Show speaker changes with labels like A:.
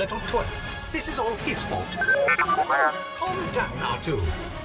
A: little twerp. This is all his fault. Calm down, R2.